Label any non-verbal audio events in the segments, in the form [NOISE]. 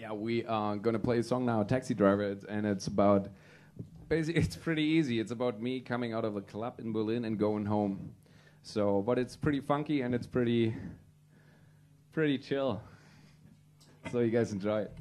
Yeah, we uh, are going to play a song now, Taxi Driver, and it's about. Basically, [LAUGHS] it's pretty easy. It's about me coming out of a club in Berlin and going home. So, but it's pretty funky and it's pretty, pretty chill. So you guys enjoy it.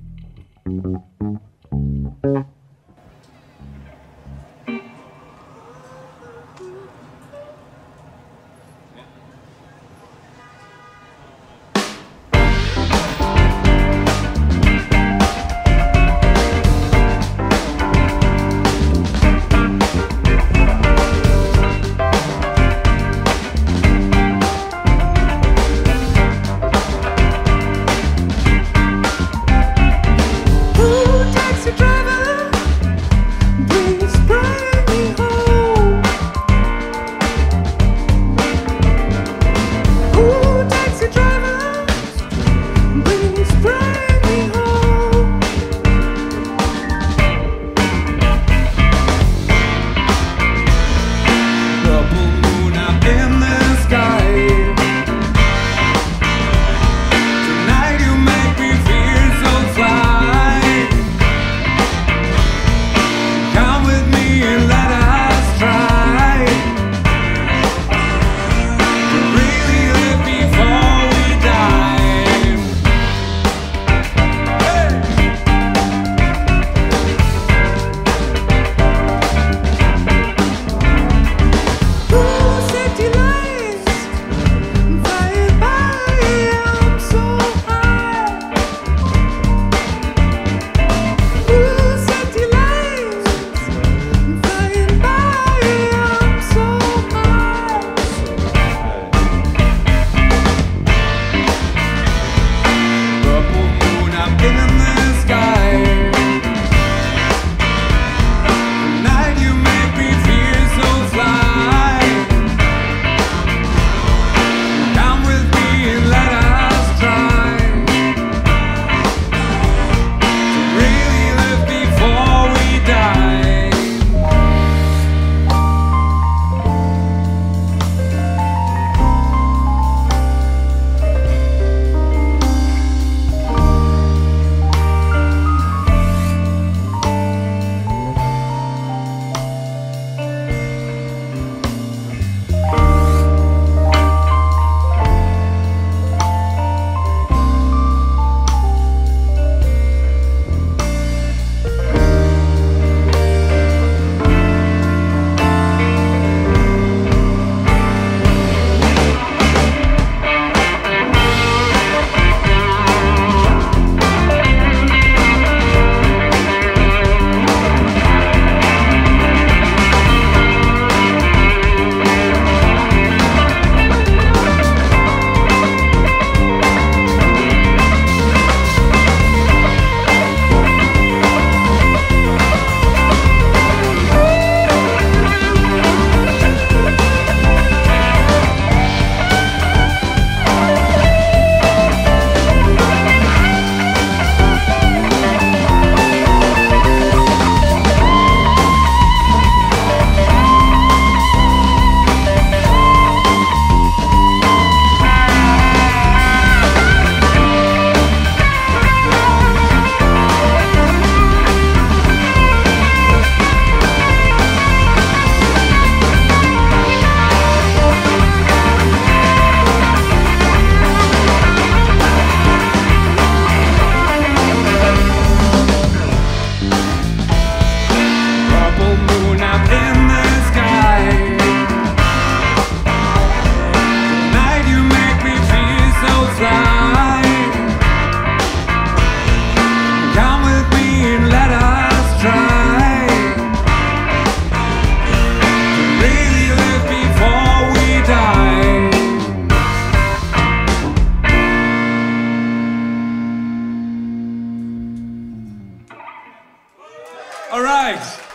guys.